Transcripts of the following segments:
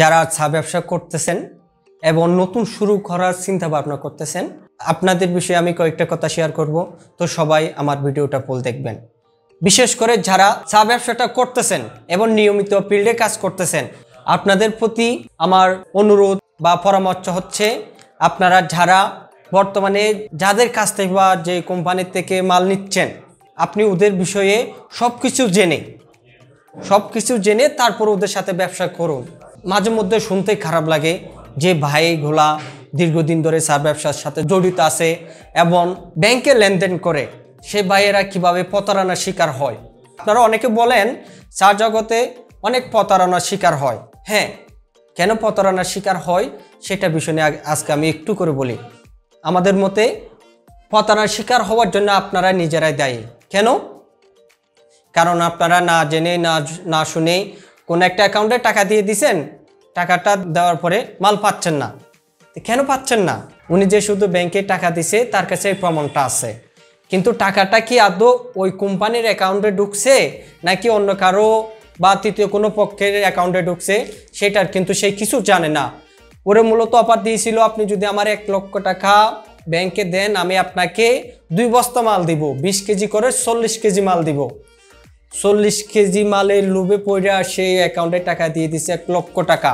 যারা চা ব্যবসা করতেছেন এবং নতুন শুরু করার চিন্তা ভাবনা করতেছেন, আপনাদের বিষয়ে আমি কয়েকটা কথা শেয়ার করব। তো সবাই আমার ভিডিওটা ফুল দেখবেন। বিশেষ করে যারা চা ব্যবসাটা করতেছেন এবং নিয়মিত ফিল্ডে কাজ করতেছেন, আপনাদের প্রতি আমার অনুরোধ বা পরামর্শ হচ্ছে, আপনারা যারা বর্তমানে যাদের কাছ থেকে বা যে কোম্পানির থেকে মাল নিচ্ছেন, আপনি ওদের বিষয়ে সব কিছু জেনে সব কিছু জেনে তারপর ওদের সাথে ব্যবসা করুন। মাঝে মধ্যে শুনতে খারাপ লাগে যে ভাইগুলা দীর্ঘদিন ধরে চা ব্যবসার সাথে জড়িত আছে এবং ব্যাংকে লেনদেন করে সে ভাইয়েরা কীভাবে প্রতারণার শিকার হয়। আপনারা অনেকে বলেন চা জগতে অনেক প্রতারণার শিকার হয়। হ্যাঁ কেন প্রতারণার শিকার হয় সেটা বিষয় নিয়ে আজকে আমি একটু করে বলি। আমাদের মতে প্রতারণার শিকার হওয়ার জন্য আপনারা নিজেরাই দায়ী। কেন? কারণ আপনারা না জেনে, না না শুনে কোনো একটা অ্যাকাউন্টে টাকা দিয়ে দিছেন, টাকাটা দেওয়ার পরে মাল পাচ্ছেন না। কেন পাচ্ছেন না? উনি যে শুধু ব্যাংকে টাকা দিছে, তার কাছে এই প্রমাণটা আছে। কিন্তু টাকাটা কি আদৌ ওই কোম্পানির অ্যাকাউন্টে ঢুকছে, নাকি অন্য কারও বা তৃতীয় কোনো পক্ষের অ্যাকাউন্টে ঢুকছে, সেটার কিন্তু সে কিছু জানে না। ওরে মূলত অফার দিয়েছিল, আপনি যদি আমার এক লক্ষ টাকা ব্যাংকে দেন, আমি আপনাকে দুই বস্তা মাল দিব, বিশ কেজি করে চল্লিশ কেজি মাল দিব। চল্লিশ কেজি মালের লোভে পড়ে সেই অ্যাকাউন্টে টাকা দিয়ে দিছে এক লক্ষ টাকা।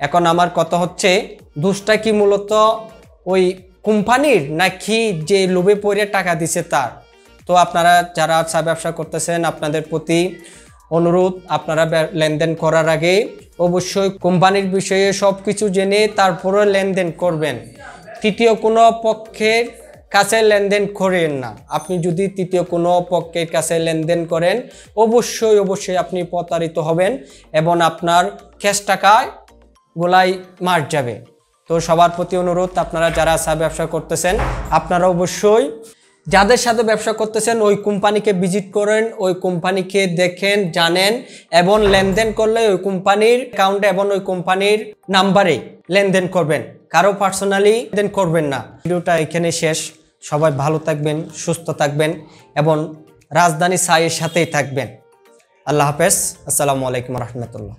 এখন আমার কথা হচ্ছে, দুষ্টা কি মূলত ওই কোম্পানির নাকি যে লোভে পড়ে টাকা দিছে তার? তো আপনারা যারা চা ব্যবসা করতেছেন, আপনাদের প্রতি অনুরোধ, আপনারা লেনদেন করার আগে অবশ্যই কোম্পানির বিষয়ে সব কিছু জেনে তারপরে লেনদেন করবেন। তৃতীয় কোনো পক্ষের কাছে লেনদেন করেন না। আপনি যদি তৃতীয় কোনো পক্ষের কাছে লেনদেন করেন, অবশ্যই অবশ্যই আপনি প্রতারিত হবেন এবং আপনার ক্যাশ টাকায় গোলাই মার যাবে। তো সবার প্রতি অনুরোধ, আপনারা যারা চা ব্যবসা করতেছেন, আপনারা অবশ্যই যাদের সাথে ব্যবসা করতেছেন, ওই কোম্পানিকে ভিজিট করেন, ওই কোম্পানিকে দেখেন, জানেন এবং লেনদেন করলে ওই কোম্পানির অ্যাকাউন্টে এবং ওই কোম্পানির নাম্বারে লেনদেন করবেন। কারও পার্সোনালি লেনদেন করবেন না। ভিডিওটা এখানে শেষ। সবাই ভালো থাকবেন, সুস্থ থাকবেন এবং রাজধানী সাইয়ের সাথেই থাকবেন। আল্লাহ হাফেজ। আসসালামু আলাইকুম রহমতুল্লাহ।